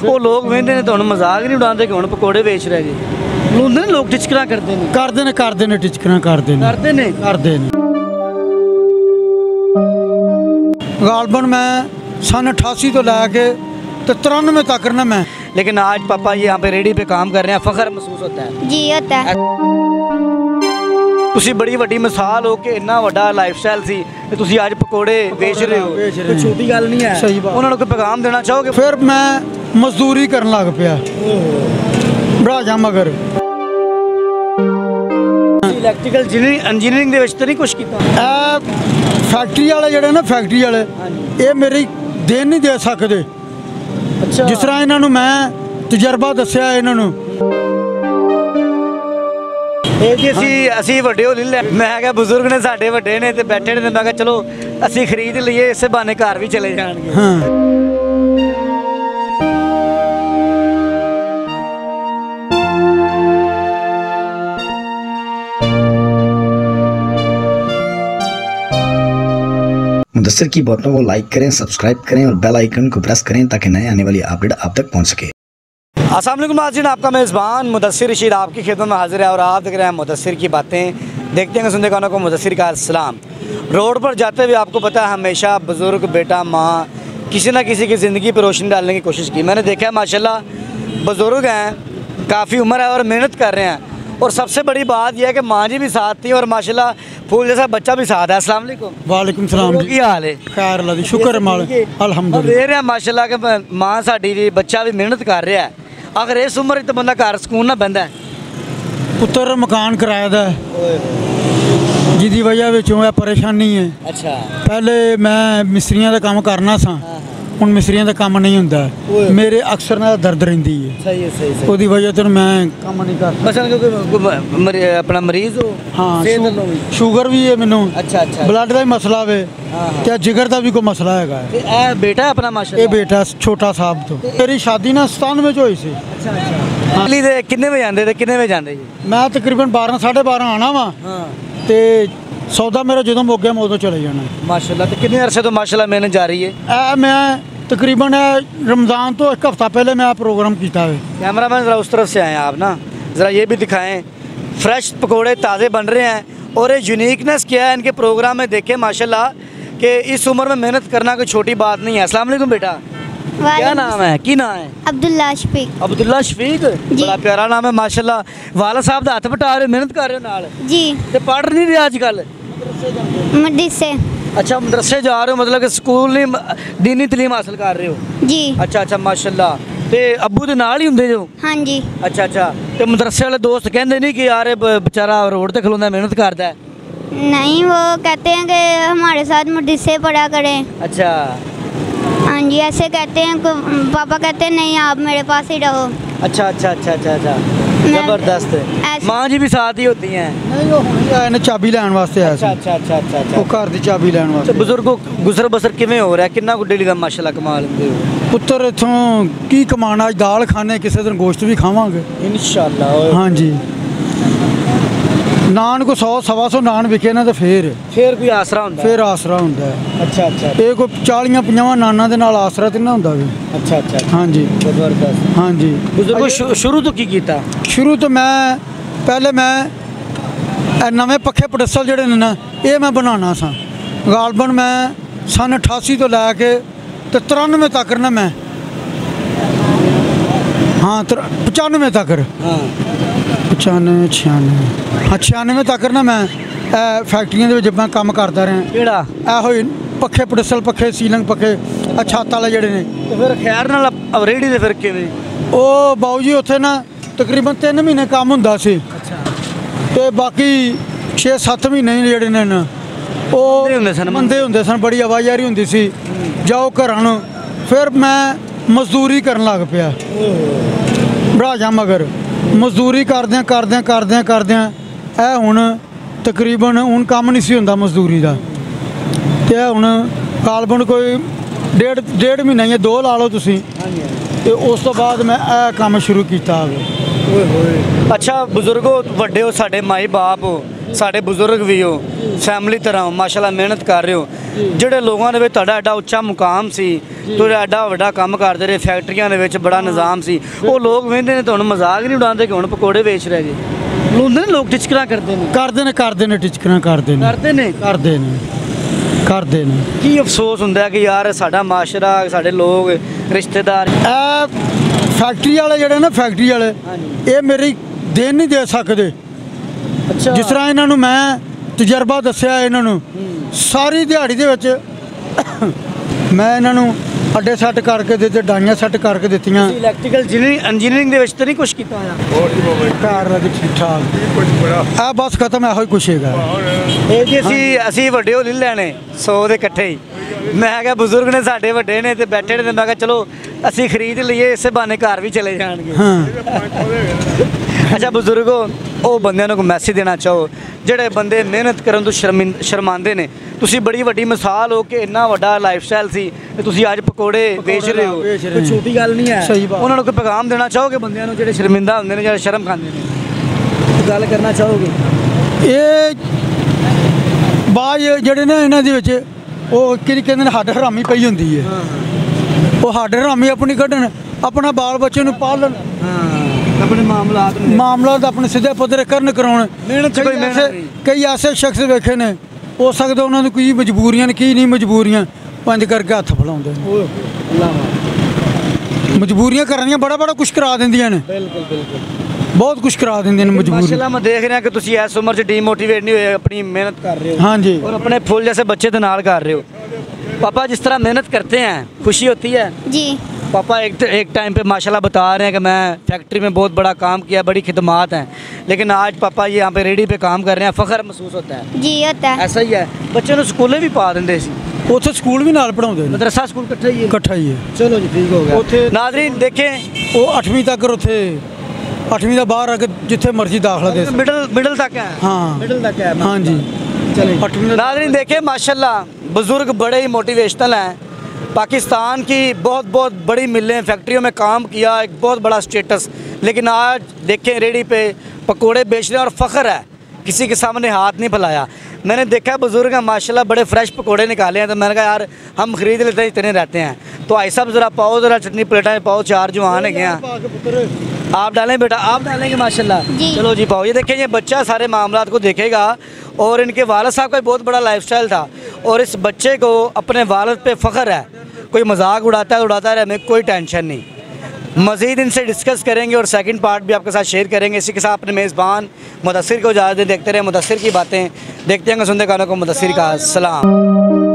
ਉਹ ਲੋਕ ਵੇਂਦੇ ਨੇ ਤੁਹਾਨੂੰ ਮਜ਼ਾਕ ਨਹੀਂ ਉਡਾਉਂਦੇ ਕਿ ਹੁਣ ਪਕੌੜੇ ਵੇਚ ਰਹੇ ਜੀ ਹੁੰਦੇ ਨੇ ਲੋਕ ਟਿਚਕਰਾਂ ਕਰਦੇ ਨੇ ਕਰਦੇ ਨੇ ਕਰਦੇ ਨੇ ਟਿਚਕਰਾਂ ਕਰਦੇ ਨੇ ਕਰਦੇ ਨੇ ਕਰਦੇ ਨੇ ਗਾਲਬਨ ਮੈਂ ਸਨ 88 ਤੋਂ ਲੈ ਕੇ ਤੇ 93 ਤੱਕ ਨਾ ਮੈਂ लेकिन आज पापा जी यहाँ पे रेडी पे काम कर रहे हैं फखर महसूस होता है ਜੀ ਹੋਤਾ ਹੈ ਤੁਸੀਂ ਬੜੀ ਵੱਡੀ ਮਿਸਾਲ ਹੋ ਕਿ ਇੰਨਾ ਵੱਡਾ ਲਾਈਫ ਸਟਾਈਲ ਸੀ ਤੇ ਤੁਸੀਂ ਅੱਜ ਪਕੌੜੇ ਵੇਚ ਰਹੇ ਹੋ ਵੇਚ ਰਹੇ ਕੋਈ ਹਾਂ। ਛੋਟੀ ਗੱਲ ਨਹੀਂ ਹੈ ਸਹੀ ਬਾਤ। ਉਹਨਾਂ ਨੂੰ ਕੋਈ ਪੈਗਾਮ ਦੇਣਾ ਚਾਹੋਗੇ ਫਿਰ ਮੈਂ ਮਜ਼ਦੂਰੀ ਕਰਨ ਲੱਗ ਪਿਆ। ਬੜਾ ਜਾ ਮਗਰ ਇਲੈਕਟ੍ਰੀਕਲ ਇੰਜੀਨੀਅਰਿੰਗ ਦੇ ਵਿੱਚ ਤਾਂ ਨਹੀਂ ਕੁਝ ਕੀਤਾ। ਇਹ ਫੈਕਟਰੀ ਵਾਲੇ ਜਿਹੜੇ ਨਾ ਫੈਕਟਰੀ ਵਾਲੇ ਇਹ ਮੇਰੀ ਦੇਣ ਨਹੀਂ ਦੇ ਸਕਦੇ। ਅੱਛਾ। ਜਿਸ ਤਰ੍ਹਾਂ ਇਹਨਾਂ ਨੂੰ ਮੈਂ ਤਜਰਬਾ ਦੱਸਿਆ ਇਹਨਾਂ ਨੂੰ। ਇਹ ਜੀ ਅਸੀਂ ਅਸੀਂ ਵੱਡੇ ਹੋ ਲੈ ਮੈਂ ਕਿਹਾ ਬਜ਼ੁਰਗ ਨੇ ਸਾਡੇ ਵੱਡੇ ਨੇ ਤੇ ਬੈਠੇ ਨੇ ਮੈਂ ਕਿਹਾ ਚਲੋ ਅਸੀਂ ਖਰੀਦ ਲਈਏ ਇਸੇ ਬਹਾਨੇ ਘਰ ਵੀ ਚਲੇ ਜਾਣਗੇ। ਹਾਂ। मुदस्सर की बातों को लाइक करें सब्सक्राइब करें और बेल आइकन को प्रेस करें ताकि नए आने वाली अपडेट आप तक पहुँच सके। असलम नाजिन आपका मेज़बान मुदसर रशीद आपकी खिदमत में हाजिर है और आप देख रहे हैं मुदसर की बातें। देखते हैं सुनते कानों को मुदसर का सलाम। रोड पर जाते हुए आपको पता है, हमेशा बुज़ुर्ग बेटा माँ किसी ना किसी की ज़िंदगी पर रोशनी डालने की कोशिश की। मैंने देखा है, माशाल्लाह, बुज़ुर्ग हैं, काफ़ी उम्र है और मेहनत कर रहे हैं। और सबसे बड़ी बात यह है कि माँ जी भी साथ थी और माशाल्लाह फूल जैसा बच्चा भी साथ है अस्सलाम वालेकुम ਵਾਲੇਕੁਮ ਸਲਾਮ ਕੀ ਜੀ ਹਾਲ ਹੈ ਖੈਰ ਅੱਲਾ ਦੀ ਸ਼ੁਕਰ ਹੈ ਮਾਲ ਅਲਹਮਦੁਲਿਲਾ ਦੇ ਰਿਹਾ ਮਾਸ਼ਾਅੱਲਾ ਕਿ ਮ- ਮਾਂ ਸਾਡੀ ਵੀ ਬੱਚਾ ਵੀ ਮਿਹਨਤ ਕਰ ਰਿਹਾ ਹੈ ਅਗਰ ਇਸ ਉਮਰ ਵਿੱਚ ਤਾਂ ਬੰਦਾ ਘਰ ਸਕੂਨ ਨਾਲ ਬੰਦਾ ਪੁੱਤਰ ਮਕਾਨ ਕਿਰਾਏ ਦਾ ਹੈ, ਜਿਹਦੀ ਵਜ੍ਹਾ ਵਿੱਚੋਂ ਇਹ ਪਰੇਸ਼ਾਨੀ ਹੈ ਅੱਛਾ ਪਹਿਲੇ ਮੈਂ ਮਿਸਤਰੀਆਂ ਦਾ ਕੰਮ ਕਰਨਾ ਸਾਂ ਹੁਣ ਮਿਸਤਰੀਆਂ ਦਾ ਕੰਮ ਨਹੀਂ ਹੁੰਦਾ ਮੇਰੇ ਅਕਸਰ ਨਾਲ ਦਰਦ ਰਹਿੰਦੀ ਹੈ ਸਹੀ ਹੈ ਸਹੀ ਸਹੀ ਉਹਦੀ ਵਜ੍ਹਾ ਤੋਂ ਮੈਂ ਕੰਮ ਨਹੀਂ ਕਰਦਾ ਮਸਲ ਕਿ ਕੋਈ- ਕੋਈ ਮ- ਮਰੀ- ਆਪਣਾ ਮਰੀਜ਼ ਹੋ ਹਾਂ ਸਿਹਤ ਸ਼ੂ- ਵੱਲੋਂ ਵੀ ਸ਼ੂਗਰ ਵੀ ਹੈ ਮੈਨੂੰ ਅੱਛਾ ਅੱਛਾ ਬਲੱਡ ਦਾ ਵੀ ਮਸਲਾ ਵੇ ਹਾਂ, ਹਾਂ। ਤੇ ਜਿਗਰ ਦਾ ਵੀ ਕੋਈ ਮਸਲਾ ਹੈਗਾ ਹੈ। ਤੇ ਇਹ ਬੇਟਾ ਹੈ ਆਪਣਾ ਮਾਸ਼ਾਅੱਲਾ ਇਹ ਬੇਟਾ ਛੋਟਾ ਸਾਹਿਬ ਤੋਂ ਮੇਰੀ ਸ਼ਾਦੀ ਨਾ 97 ਚ ਹੋਈ ਸੀ ਅੱਛਾ ਅੱਛਾ ਦਿੱਲੀ ਦੇ ਕਿੰਨੇ ਵਜੇ ਆਉਂਦੇ ਤੇ ਕਿੰਨੇ ਵਜੇ ਜਾਂਦੇ ਜੀ ਮੈਂ ਤਕਰੀਬਨ 12 12:30 ਆਣਾ ਵਾਂ ਹਾਂ ਤੇ ਸੌਦਾ ਮੇਰਾ ਜਦੋਂ ਮੁੱਕ ਗਿਆ ਮੈਂ ਉਦੋਂ ਚਲੇ ਜਾਣਾ ਮਾਸ਼ਾਅੱਲਾ ਤੇ ਕਿੰਨੇ ਅਰਸੇ ਤੋਂ ਮਾਸ਼ਾਅੱਲਾ ਮਿਹਨਤ ਜਾਰੀ ਹੈ ਇਹ ਮੈਂ ਤਕਰੀਬਨ ਇਹ ਰਮਜ਼ਾਨ ਤੋਂ ਇੱਕ ਹਫਤਾ ਪਹਿਲੇ ਮੈਂ ਇਹ ਪ੍ਰੋਗਰਾਮ ਕੀਤਾ है कैमरा मैन ज़रा उस तरफ से आए आप ना ज़रा ये भी दिखाएं फ्रेश पकोड़े ताज़े बन रहे हैं और ये यूनिकनेस क्या है इनके प्रोग्राम में देखें माशाल्लाह कि इस उम्र में मेहनत करना कोई छोटी बात नहीं है अस्सलाम वालेकुम बेटा क्या ਵਾਲੇਕੁਮ नाम है की नाम है ਅਬਦੁੱਲਾ ਸ਼ਫੀਕ अब्दुल्ला शफीक बड़ा प्यारा नाम है माशाल्लाह वाला साहब ਦਾ ਹੱਥ ਬਟਾ ਰਹੇ ਮਿਹਨਤ ਕਰ ਰਹੇ ਹੋ ਨਾਲ ਜੀ ਤੇ ਪੜ ਨਹੀਂ ਰਿਹਾ ਅੱਜ ਕੱਲ ਮਦਰਸੇ ਅੱਛਾ ਮਦਰਸੇ ਜਾ ਰਹੇ ਹੋ ਮਤਲਬ ਕਿ ਸਕੂਲ ਨਹੀਂ ਮ- ਦੀਨੀ ਤਾਲੀਮ ਹਾਸਲ ਕਰ ਰਹੇ ਹੋ ਜੀ ਅੱਛਾ ਅੱਛਾ ਮਾਸ਼ਾਅੱਲਾ ਤੇ ਅੱਬੂ ਦੇ ਨਾਲ ਹੀ ਹੁੰਦੇ ਜੋ ਹਾਂਜੀ ਅੱਛਾ ਅੱਛਾ ਤੇ ਮਦਰਸੇ ਵਾਲੇ ਦੋਸਤ ਕਹਿੰਦੇ ਨਹੀਂ ਕਿ ਯਾਰ ਇਹ ਬ- ਵਿਚਾਰਾ ਰੋਡ ਤੇ ਖਲੋਂਦਾ ਮਿਹਨਤ ਕਰਦਾ ਹੈ नहीं वो कहते हैं कि हमारे साथ मदरसे पढ़ा करें ਅੱਛਾ हाँ जी ऐसे कहते हैं कि पापा कहते हैं नहीं आप मेरे पास ही रहो अच्छा अच्छा अच्छा अच्छा अच्छा। ज़बरदस्त। माँ जी भी साथ ही होती हैं। चाबी लैन वास्ते अच्छा, अच्छा अच्छा अच्छा अच्छा अच्छा। घर की चाबी लैन वास्ते। बुजुर्गो गुजर बसर किमें हो रहा है? किन्ना को डेली का माशाल्लाह कमा लेंगे पुत्र इथों की कमाना? दाल खाने किसी दिन गोश्त भी खावांगे? इंशाल्लाह हाँ जी। ਨਾਨ ਕੋ 100 ਸਵਾ ਸੌ ਨਾਨ ਵਿਕੇ ਨਾ ਤੇ ਫੇਰ। ਫੇਰ ਕੋਈ ਆਸਰਾ ਹੁੰਦਾ? ਫੇਰ ਆਸਰਾ ਹੁੰਦਾ ਹੈ। ਅੱਛਾ ਅੱਛਾ। ਇਹ ਕੋਈ 40 50 ਨਾਨਾਂ ਦੇ ਨਾਲ ਆਸਰਾ ਤੇ ਨਾ ਹੁੰਦਾ ਵੀ। ਅੱਛਾ ਅੱਛਾ ਹਾਂਜੀ। ਜ਼ਬਰਦਸਤ। ਹਾਂਜੀ। ਬਜ਼ੁਰਗੋ ਸ਼ੁ- ਸ਼ੁਰੂ ਤੋਂ ਕੀ ਕੀਤਾ? ਸ਼ੁਰੂ ਤੋਂ ਮੈਂ ਪਹਿਲੇ ਮੈਂ ਇਹ ਨਵੇਂ ਪੱਖੇ ਪੜਸਲ ਜਿਹੜੇ ਨੇ ਨਾ ਇਹ ਮੈਂ ਬਣਾਉਣਾ ਸਾਂ। ਗਾਲਬਨ ਮੈਂ ਸਨ 88 ਤੋਂ ਲੈ ਕੇ ਤੇ 93 ਤੱਕ ਨਾ ਮੈਂ ਹਾਂ ਤਰ- 95 ਤੱਕ। ਹਾਂ। 95 96 ਹਾਂ 96 ਤੱਕ ਨਾ ਮੈਂ ਫੈਕਟਰੀਆਂ ਦੇ ਵਿੱਚ ਮੈਂ ਕੰਮ ਕਰਦਾ ਰਿਹਾ। ਕਿਹੜਾ? ਇਹੋ ਹੀ ਪੱਖੇ ਪੜਸਲ ਪੱਖੇ ਸੀਲਿੰਗ ਪੱਖੇ ਆਹ ਛੱਤ ਵਾਲੇ ਜਿਹੜੇ ਨੇ। ਤੇ ਫਿਰ ਖੈਰ ਨਾਲ ਰੇੜੀ ਦੇ ਫਿਰ ਕਿਵੇਂ? ਉਹ ਬਾਊ ਜੀ ਉੱਥੇ ਨਾ ਤਕਰੀਬਨ 3 ਮਹੀਨੇ ਕੰਮ ਹੁੰਦਾ ਸੀ। ਅੱਛਾ। ਤੇ ਬਾਕੀ 6-7 ਮਹੀਨੇ ਜਿਹੜੇ ਨੇ ਨਾ ਉਹ ਹੁੰਦੇ ਸਨ। ਮੰਦੇ ਹੁੰਦੇ ਸਨ ਬੜੀ ਆਵਾਜ਼ਾਰੀ ਹੁੰਦੀ ਸੀ। ਜਾਓ ਘਰਾਂ ਨੂੰ। ਫਿਰ ਮੈਂ ਮਜ਼ਦੂਰੀ ਕਰਨ ਲੱਗ ਪਿਆ। ਭਰਾ ਜਾ ਮਗਰ। ਮਜ਼ਦੂਰੀ ਕਰਦਿਆਂ ਕਰਦਿਆਂ ਕਰਦਿਆਂ ਕਰਦਿਆਂ ਇਹ ਹੁਣ ਤਕਰੀਬਨ ਹੁਣ ਕੰਮ ਨਹੀਂ ਸੀ ਹੁੰਦਾ ਮਜ਼ਦੂਰੀ ਦਾ। ਤੇ ਇਹ ਹੁਣ ਕਾਲਬਨ ਕੋਈ ਡੇਢ ਡੇਢ ਮਹੀਨਾ ਜਾਂ ਦੋ ਲਾ ਲਓ ਤੁਸੀਂ। ਤੇ ਉਸ ਤੋਂ ਬਾਅਦ ਮੈਂ ਇਹ ਕੰਮ ਸ਼ੁਰੂ ਕੀਤਾ ਹੈ ਅੱਛਾ, ਬਜ਼ੁਰਗੋ, ਵੱਡੇ ਹੋ, ਸਾਡੇ ਮਾਈ ਬਾਪ ਹੋ, ਸਾਡੇ ਬਜ਼ੁਰਗ ਵੀ ਹੋ ਫੈਮਿਲੀ ਤਰ੍ਹਾਂ ਹੋ, ਮਾਸ਼ਾਅੱਲਾ ਮਿਹਨਤ ਕਰ ਰਹੇ ਹੋ। ਜਿਹੜੇ ਲੋਕਾਂ ਦੇ ਵਿੱਚ ਤੁਹਾਡਾ ਐਡਾ ਉੱਚਾ ਮੁਕਾਮ ਸੀ ਤੁਸੀਂ ਐਡਾ ਵੱਡਾ ਕੰਮ ਕਰਦੇ ਰਹੇ ਫੈਕਟਰੀਆਂ ਦੇ ਵਿੱਚ ਬੜਾ ਨਿਜ਼ਾਮ ਸੀ। ਉਹ ਲੋਕ ਵੇਂਦੇ ਨੇ ਤੁਹਾਨੂੰ ਮਜ਼ਾਕ ਨਹੀਂ ਉਡਾਉਂਦੇ ਕਿ ਹੁਣ ਪਕੌੜੇ ਵੇਚ ਰਹੇ ਜੀ? ਹੁੰਦੇ ਨੇ ਲੋਕ ਟਿਚਕਰਾਂ ਕਰਦੇ ਨੇ। ਕਰਦੇ ਨੇ ਕਰਦੇ ਨੇ ਟਿਚਕਰਾਂ ਕਰਦੇ ਨੇ। ਕਰਦੇ ਨੇ? ਕਰਦੇ ਨੇ। ਕਰਦੇ ਨੇ। ਕੀ ਅਫਸੋਸ ਹੁੰਦਾ ਕਿ ਯਾਰ ਸਾਡਾ ਮਾਸ਼ਰਾ ਸਾਡੇ ਲੋਕ ਰਿਸ਼ਤੇਦਾਰ। ਇਹ ਫੈਕਟਰੀ ਵਾਲੇ ਜਿਹੜੇ ਨਾ ਫੈਕਟਰੀ ਵਾਲੇ। ਇਹ ਮੇਰੀ ਦੇਣ ਨਹੀਂ ਦੇ ਸਕਦੇ। ਅੱਛਾ। ਜਿਸ ਤਰ੍ਹਾਂ ਇਹਨਾਂ ਨੂੰ ਮੈਂ ਤਜਰਬਾ ਦੱਸਿਆ ਇਹਨਾਂ ਨੂੰ ਸਾਰੀ ਦਿਹਾੜੀ ਦੇ ਵਿੱਚ ਮੈਂ ਇਹਨਾਂ ਨੂੰ ਅੱਡੇ ਸੈੱਟ ਕਰਕੇ ਦਿੱਤੇ ਡਾਈਆਂ ਸੈੱਟ ਕਰਕੇ ਦਿੱਤੀਆਂ। ਇਲੈਕਟ੍ਰੀਕਲ ਇੰਜੀਨੀਅਰਿੰਗ ਦੇ ਵਿੱਚ ਤਾਂ ਨਹੀਂ ਕੁਝ ਕੀਤਾ ਹੋਇਆ? ਘਰ ਲੱਗ ਠੀਕ ਠਾਕ ਆ ਬਸ ਖਤਮ ਇਹੋ ਹੀ ਕੁਛ ਹੈਗਾ। ਇਹ ਜੀ ਅਸੀਂ ਅਸੀਂ ਵੱਡੇ ਹੋ ਲੈਣੇ 100 ਦੇ ਇਕੱਠੇ ਹੀ। ਮੈਂ ਕਿਹਾ ਬਜ਼ੁਰਗ ਨੇ ਸਾਡੇ ਵੱਡੇ ਨੇ ਤੇ ਬੈਠੇ ਨੇ ਮੈਂ ਕਿਹਾ ਚਲੋ ਅਸੀਂ ਖਰੀਦ ਲਈਏ ਇਸੇ ਬਹਾਨੇ ਘਰ ਵੀ ਚਲੇ ਜਾਣਗੇ। ਹਾਂ। ਅੱਛਾ ਬਜ਼ੁਰਗੋ ਉਹ ਬੰਦਿਆਂ ਨੂੰ ਕੋਈ ਮੈਸੇਜ ਦੇਣਾ ਚਾਹੋ ਜਿਹੜੇ ਬੰਦੇ ਮਿਹਨਤ ਕਰਨ ਤੋਂ ਸ਼ਰਮਿੰ ਸ਼ਰਮਾਉਂਦੇ ਨੇ। ਤੁਸੀਂ ਬੜੀ ਵੱਡੀ ਮਿਸਾਲ ਹੋ ਕਿ ਇੰਨਾ ਵੱਡਾ ਲਾਈਫਸਟਾਈਲ ਸੀ ਤੇ ਤੁਸੀਂ ਅੱਜ ਪਕੌੜੇ ਵੇਚ ਰਹੇ ਹੋ। ਕੋਈ। ਛੋਟੀ ਗੱਲ ਨਹੀਂ ਹੈ। ਸਹੀ ਬਾਤ। ਉਹਨਾਂ ਨੂੰ ਕੋਈ ਪੈਗਾਮ ਦੇਣਾ ਚਾਹੋਗੇ ਬੰਦਿਆਂ ਨੂੰ ਜਿਹੜੇ ਸ਼ਰਮਿੰਦਾ ਹੁੰਦੇ ਨੇ ਜਿਹੜੇ ਸ਼ਰਮ ਖਾਂਦੇ ਨੇ? ਗੱਲ ਕਰਨਾ ਚਾਹੋਗੇ? ਇਹ ਬਾਜ ਜਿਹੜੇ ਨੇ ਇਹਨਾਂ ਦੇ ਵਿੱਚ ਉਹ ਕੀ ਕਹਿੰਦੇ ਨੇ ਹੱਡ ਹਰਾਮੀ ਪਈ ਹੁੰਦੀ ਹੈ। ਉਹ ਹੱਡ ਹਰਾਮੀ ਆਪਣੀ ਕੱਢਣ ਆਪਣਾ ਬਾਲ ਬੱਚੇ ਨੂੰ ਪਾਲਣ। ਹਾਂ। ਆਪਣੇ ਮਾਮਲਾਤ ਨੂੰ। ਮਾਮਲਾ ਆਪਣੇ ਸਿੱਧੇ ਪੁੱਤਰ ਕਰਨ ਕਰਾਉਣ। ਕਈ ਐਸੇ ਕਈ ਐਸੇ ਸ਼ਖਸ ਵੇਖੇ ਨੇ ਹੋ ਸਕਦਾ ਉਹਨਾਂ ਨੂੰ ਕੀ ਮਜਬੂਰੀਆਂ ਨੇ ਕੀ ਨਹੀਂ ਮਜਬੂਰੀਆਂ ਪੰਜ ਕਰਕੇ ਹੱਥ ਫਲਾਉਂਦੇ ਨੇ। ਮਜਬੂਰੀਆਂ ਕਰਨੀਆਂ ਬੜਾ ਬੜਾ ਕੁਝ ਕਰਾ ਦਿੰਦੀਆਂ ਨੇ। ਬਿਲਕੁਲ ਬਿਲਕੁਲ। ਬਹੁਤ ਕੁਝ ਕਰਾ ਦਿੰਦੇ ਨੇ ਮਜਬੂਰੀ ਮਾਸ਼ਾਅੱਲਾ ਮੈਂ ਦੇਖ ਰਿਹਾ ਕਿ ਤੁਸੀਂ ਇਸ ਉਮਰ 'ਚ ਡੀਮੋਟੀਵੇਟ ਨਹੀਂ ਹੋਏ ਆਪਣੀ ਮਿਹਨਤ ਕਰ ਰਹੇ ਹੋ। ਹਾਂਜੀ। ਔਰ ਆਪਣੇ ਫੁੱਲ ਜੈਸੇ ਬੱਚੇ ਦੇ ਨਾਲ ਕਰ ਰਹੇ ਹੋ। ਪਾਪਾ ਜਿਸ ਤਰ੍ਹਾਂ ਮਿਹਨਤ ਕਰਤੇ ਆ ਖੁਸ਼ੀ ਹੋਤੀ ਹੈ? ਜੀ। पापा एक एक टाइम पे माशाल्लाह बता रहे हैं कि मैं फैक्ट्री में बहुत बड़ा काम किया बड़ी खिदमात हैं लेकिन आज पापा ये यहाँ पे रेडी पे काम कर रहे हैं फ़ख्र महसूस होता है जी होता है ऐसा ही है बच्चों ਨੂੰ ਸਕੂਲੇ ਵੀ ਪਾ ਦਿੰਦੇ ਸੀ ਉੱਥੇ ਸਕੂਲ ਵੀ ਨਾਲ ਪੜਾਉਂਦੇ ਨੇ ਮਦਰਸਾ ਸਕੂਲ ਇਕੱਠਾ ਹੀ ਹੈ ਇਕੱਠਾ ਹੀ ਹੈ ਚਲੋ ਜੀ ਠੀਕ ਹੋ ਗਿਆ ਉੱਥੇ- ਨਾਜ਼ਰੀਨ देखें ਉਹ 8ਵੀਂ ਤੱਕ ਉੱਥੇ 8ਵੀਂ ਦਾ ਬਾਹਰ ਆ ਕੇ ਜਿੱਥੇ ਮਰਜ਼ੀ ਦਾਖਲਾ ਦੇ ਸਕਦੇ। मिडिल मिडिल तक है हाँ। मिडिल तक है ਹਾਂਜੀ चलिए ਅੱਠਵੀਂ ਦਾ नाजरीन देखिए माशाल्लाह बुजुर्ग बड़े ही मोटिवेशनल हैं पाकिस्तान की बहुत बहुत बड़ी मिलें फैक्ट्रियों में काम किया एक बहुत बड़ा स्टेटस लेकिन आज देखें रेडी पे पकोड़े बेच रहे हैं और फ़ख्र है। किसी के सामने हाथ नहीं फैलाया। मैंने देखा बुज़ुर्ग हैं माशाल्लाह बड़े फ्रेश पकोड़े निकाले हैं। तो मैंने कहा यार हम खरीद लेते हैं इतने रहते हैं। तो भाई साहब ज़रा पाओ ज़रा चटनी प्लेटा में पाओ चार जो आने गए हैं आप डालें बेटा आप डालेंगे माशाल्लाह। चलो जी पाओ। ये देखें ये बच्चा सारे मामला को देखेगा। और इनके वालद साहब का बहुत बड़ा लाइफस्टाइल था। और इस बच्चे को अपने वालद पे फ़ख्र है। कोई मज़ाक उड़ाता है, उड़ाता रहे, हमें कोई टेंशन नहीं। मज़ीद इनसे डिस्कस करेंगे और सेकंड पार्ट भी आपके साथ शेयर करेंगे। इसी के साथ अपने मेज़बान मुदसर को इजाज़त देखते रहे। मुदसर की बातें देखते हैं। सुनते कानों को मुदसर का। सलाम।